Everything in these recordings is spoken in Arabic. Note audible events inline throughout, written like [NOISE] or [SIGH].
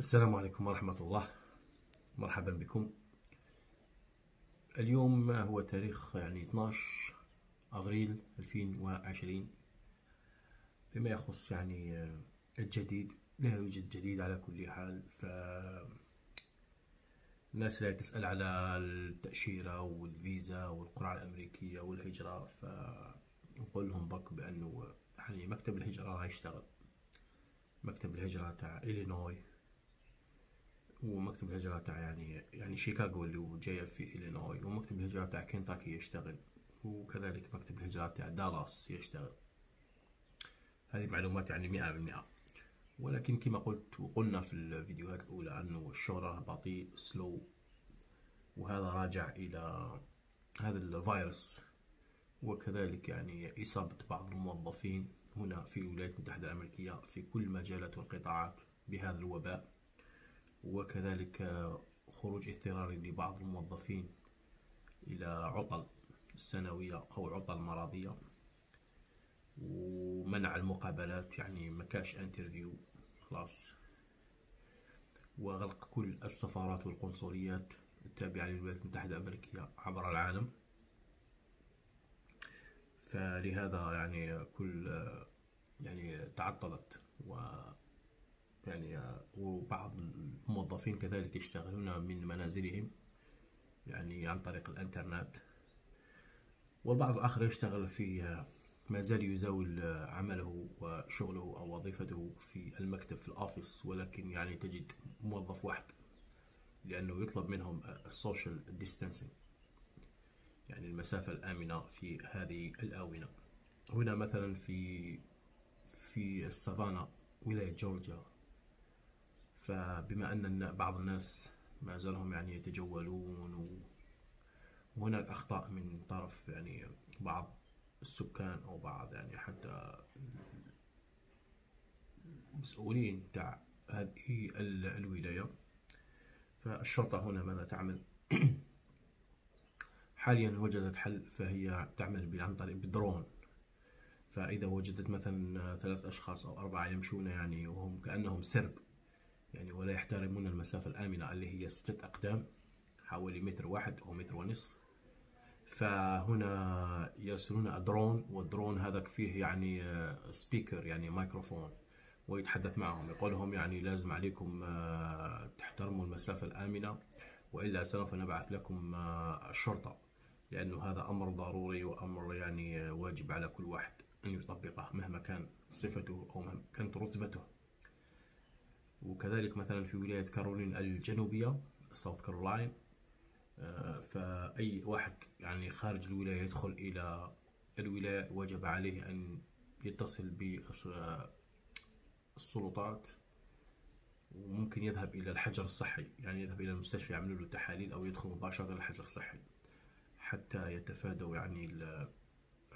السلام عليكم ورحمة الله. مرحبا بكم. اليوم هو تاريخ يعني 12 أفريل 2020 فيما يخص يعني الجديد لا يوجد جديد على كل حال ف الناس لا تسأل على التأشيرة والفيزا والقرعة الأمريكية والهجرة فنقول لهم برك بأنه يعني مكتب الهجرة راح يشتغل. مكتب الهجرة تاع إلينوي. ومكتب الهجرة تاع يعني يعني شيكاغو اللي هو جاية في إلينوي ومكتب الهجرة تاع كنتاكي يشتغل وكذلك مكتب الهجرة تاع دالاس يشتغل. هذه معلومات يعني مئة بالمئة. ولكن كما قلت وقلنا في الفيديوهات الأولى أنه الشغل راه بطيء سلو وهذا راجع إلى هذا الفيروس. وكذلك يعني إصابة بعض الموظفين هنا في الولايات المتحدة الأمريكية في كل المجالات والقطاعات بهذا الوباء. وكذلك خروج اضطراري لبعض الموظفين إلى عطل سنوية أو عطل مرضية ومنع المقابلات يعني مكاش انترفيو خلاص. وغلق كل السفارات والقنصليات التابعة للولايات المتحدة الأمريكية عبر العالم. فلهذا يعني كل يعني تعطلت و يعني وبعض الموظفين كذلك يشتغلون من منازلهم يعني عن طريق الإنترنت. والبعض الآخر يشتغل في ما زال يزاول عمله وشغله أو وظيفته في المكتب في ال office ولكن يعني تجد موظف واحد لأنه يطلب منهم ال social distancing يعني المسافة الآمنة في هذه الآونة. هنا مثلا في في السافانا ولاية جورجيا. فبما أن بعض الناس ما زالهم يعني يتجولون وهناك أخطاء من طرف يعني بعض السكان أو بعض يعني حتى المسؤولين تاع هذه الولاية. فالشرطة هنا ماذا تعمل؟ [CLEARS THROAT] حاليا وجدت حل فهي تعمل عن طريق بدرون. فإذا وجدت مثلا ثلاث أشخاص أو أربعة يمشون يعني وهم كأنهم سرب يعني ولا يحترمون المسافة الآمنة اللي هي ستة أقدام حوالي متر واحد أو متر ونصف. فهنا يرسلون drone وال drone هذاك فيه يعني speaker يعني مايكروفون ويتحدث معهم يقول لهم يعني لازم عليكم تحترموا المسافة الآمنة وإلا سوف نبعث لكم الشرطة لأنه هذا أمر ضروري وأمر يعني واجب على كل واحد أن يطبقه مهما كان صفته أو مهما كانت رتبته. وكذلك مثلا في ولاية كارولين الجنوبية ساوث كارولاين فأي واحد يعني خارج الولاية يدخل إلى الولاية وجب عليه أن يتصل بالسلطات وممكن يذهب إلى الحجر الصحي يعني يذهب إلى المستشفى يعملوا له تحاليل أو يدخل مباشرة الحجر الصحي حتى يتفادوا يعني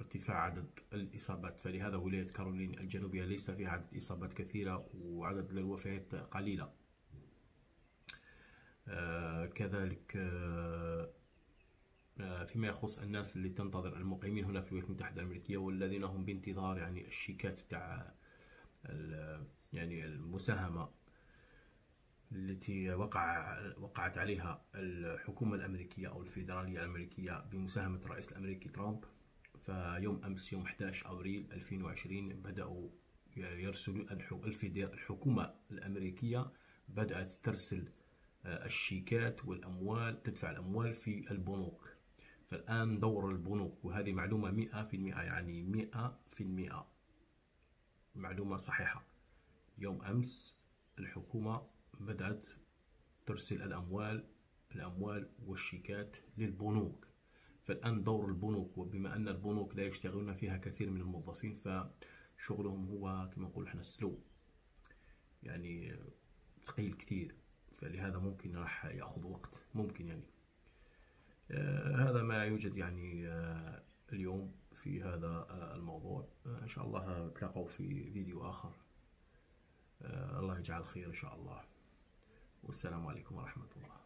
ارتفاع عدد الإصابات فلهذا ولاية كارولين الجنوبية ليس فيها عدد إصابات كثيرة وعدد الوفيات قليلة. آه كذلك آه آه فيما يخص الناس اللي تنتظر المقيمين هنا في الولايات المتحدة الأمريكية والذين هم بانتظار يعني الشيكات تاع يعني المساهمة التي وقع وقعت عليها الحكومة الأمريكية أو الفيدرالية الأمريكية بمساهمة الرئيس الأمريكي ترامب. فيوم أمس يوم 11 أبريل 2020 بدأوا يرسلوا الحكومة الأمريكية بدأت ترسل الشيكات والأموال تدفع الأموال في البنوك. فالآن دور البنوك وهذه معلومة مئة في المئة يعني مئة في المئة. معلومة صحيحة. يوم أمس الحكومة بدأت ترسل الأموال الأموال والشيكات للبنوك. فالآن دور البنوك وبما أن البنوك لا يشتغلون فيها كثير من الموظفين فشغلهم هو كما نقول إحنا سلو يعني ثقيل كثير. فلهذا ممكن راح يأخذ وقت ممكن يعني. آه هذا ما يوجد يعني آه اليوم في هذا آه الموضوع. إن شاء الله تلاقوا في فيديو آخر. الله يجعل خير إن شاء الله. والسلام عليكم ورحمة الله.